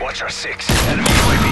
Watch our six. Enemy UAV